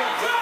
Let's.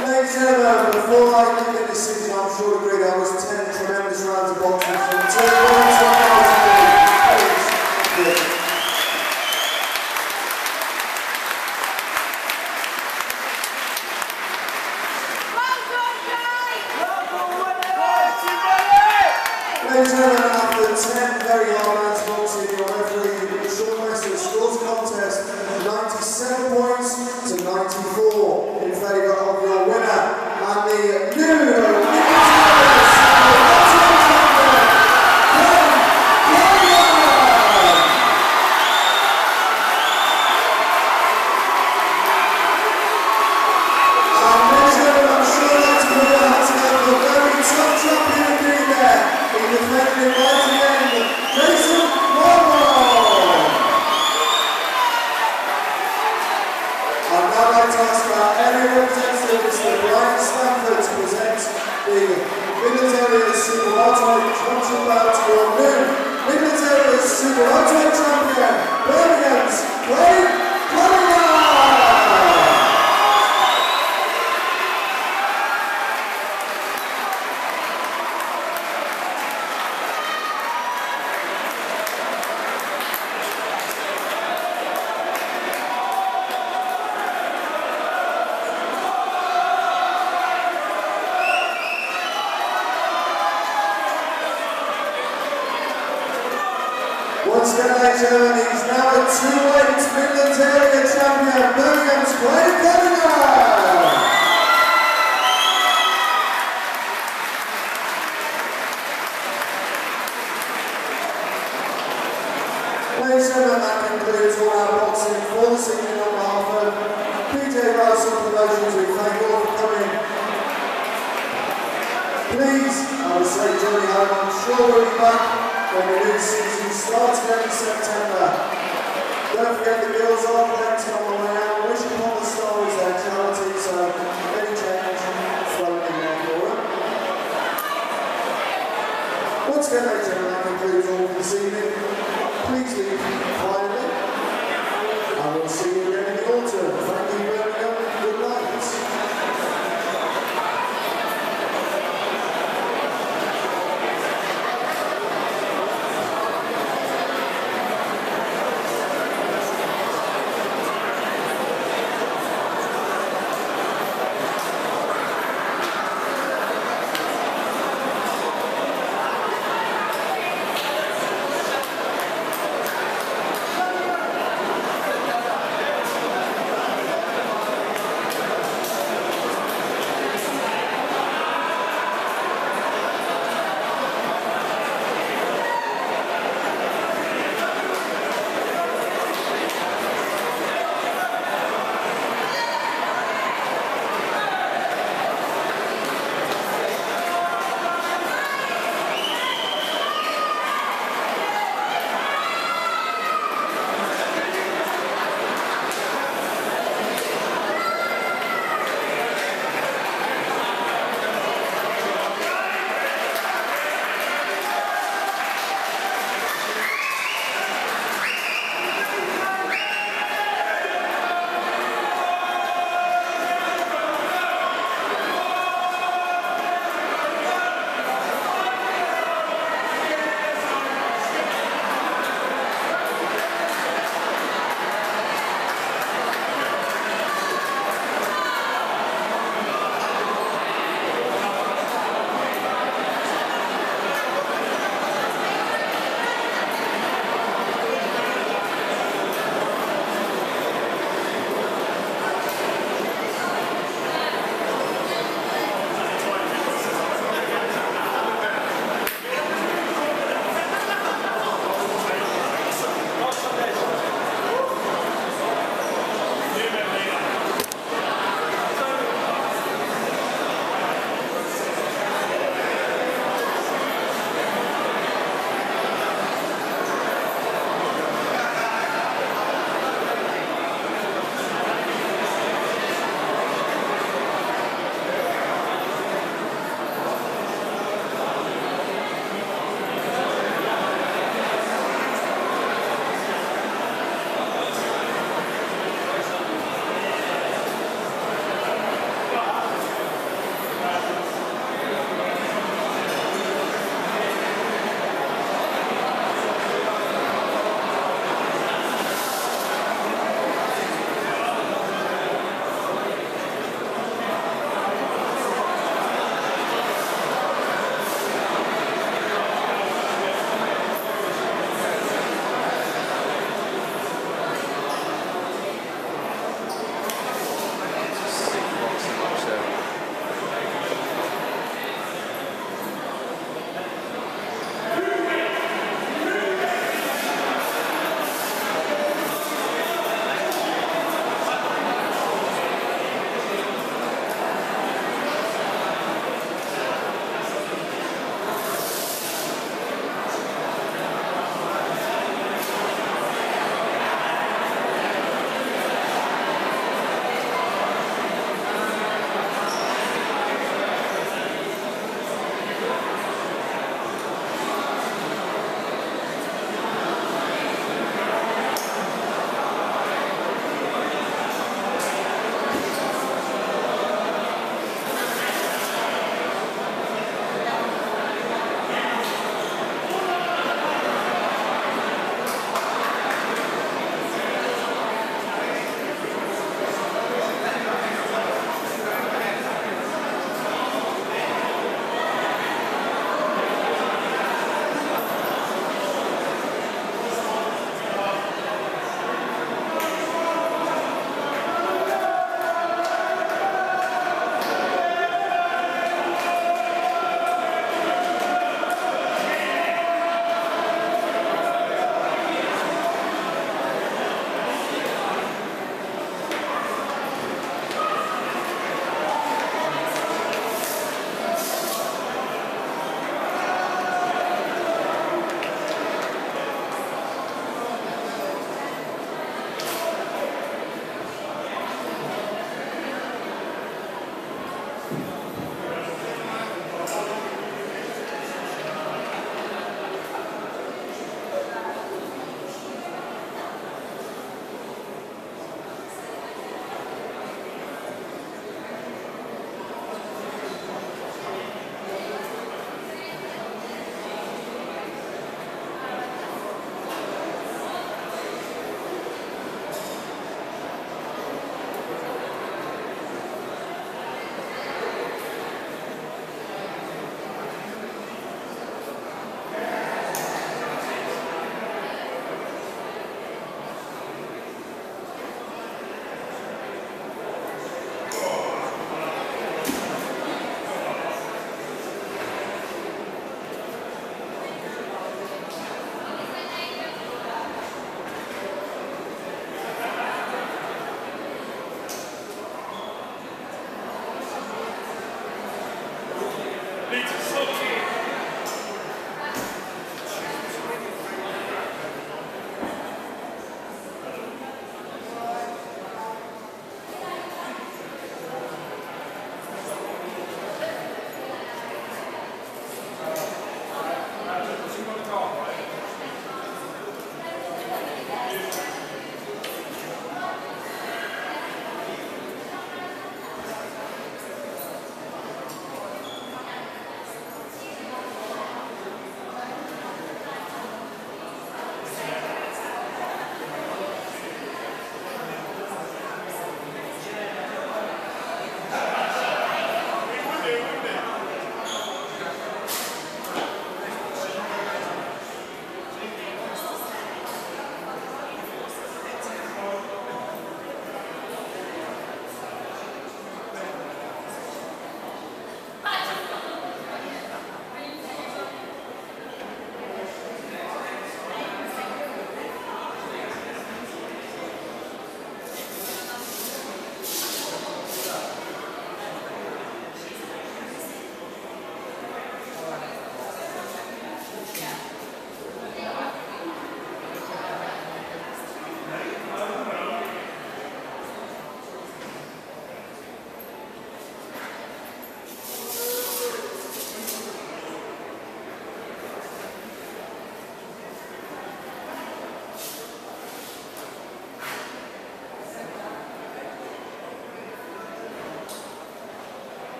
Ladies and gentlemen, before I begin this decision, I'm sure you agree great was 10 tremendous rounds of boxing from Taylor.